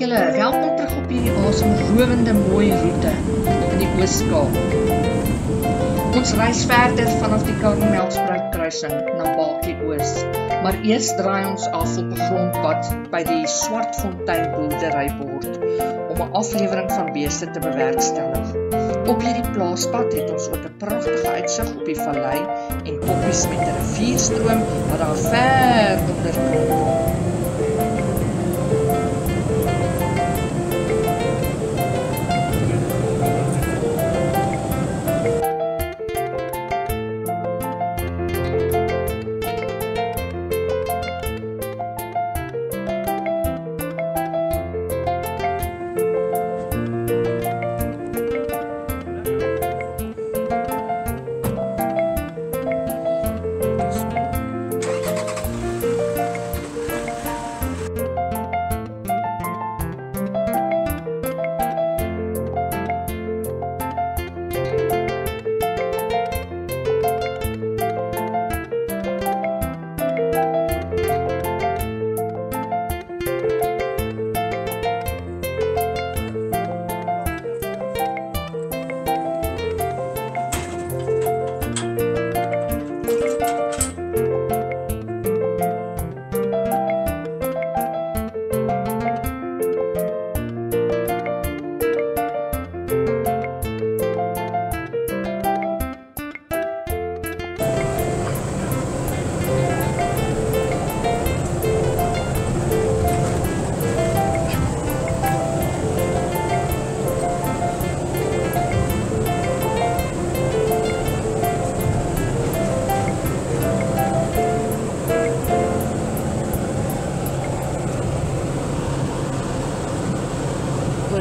julle, welkom terug op hierdie asemrowende mooi roete in die Oos-Kaap. Ons reis verder vanaf die Karmelspruit kruising na Baakie Oos, maar eers draai ons af op 'n grondpad by die Swartfontein boerderybord om 'n aflewering van beeste te bewerkstellig. Op hierdie plaaspad het ons ook 'n pragtige uitsig op die vallei en koppies met 'n rivierstroom wat daar ver onder kom.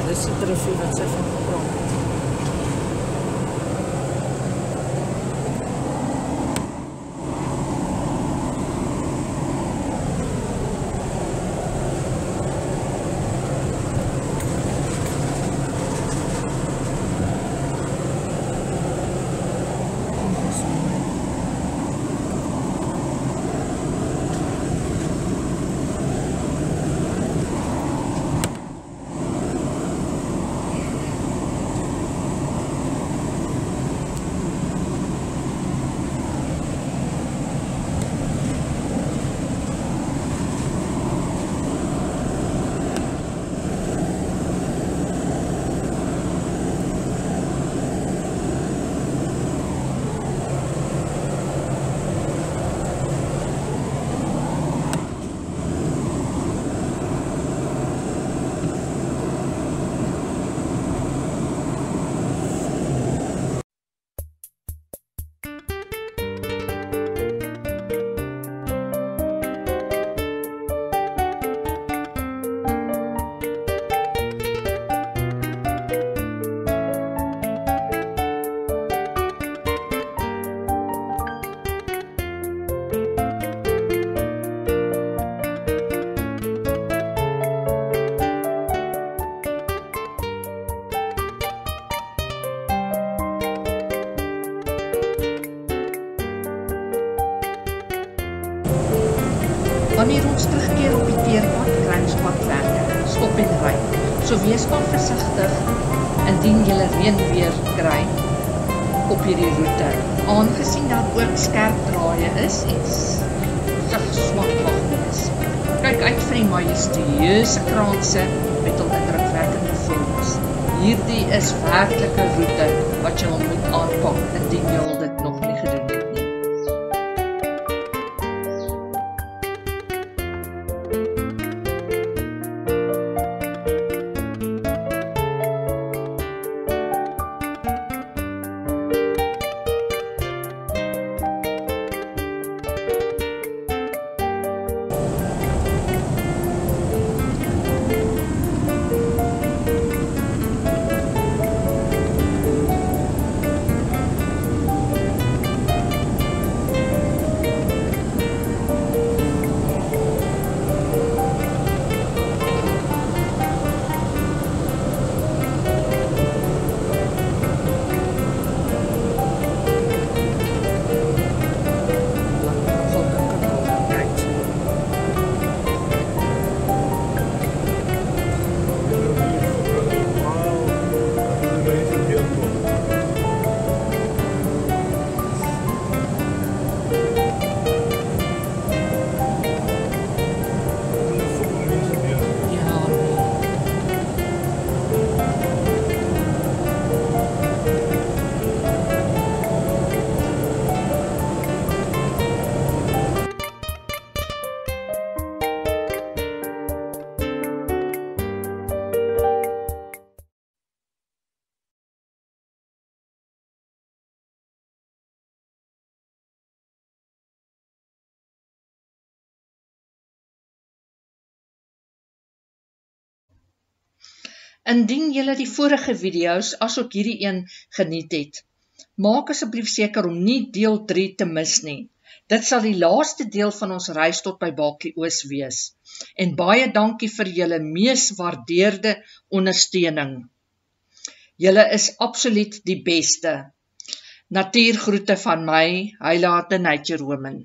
Dis die trofee wat sy Wanneer ons terugkeer op die teerpad, kry ons pad verder. Stop en ry. So wees maar versigtig indien jy reën weer kry op hierdie roete. Aangesien daar ook skerp draaie is en sig swak wagte is. Kyk uit vir die majestueuse kraanse met hul indrukwekkende vorms. Hierdie is werklik 'n roete wat jy moet aanpak indien jy dit nog nie Indien julle die vorige video's asook hierdie een geniet het, maak asseblief seker om nie deel 3 te mis nie. Dit sal die laaste deel van ons reis tot by Bakie Oos wees. En baie dankie vir julle mees waardeerde ondersteuning. Julle is absoluut die beste. Natuurgroete van my, Heilate Nature Woman.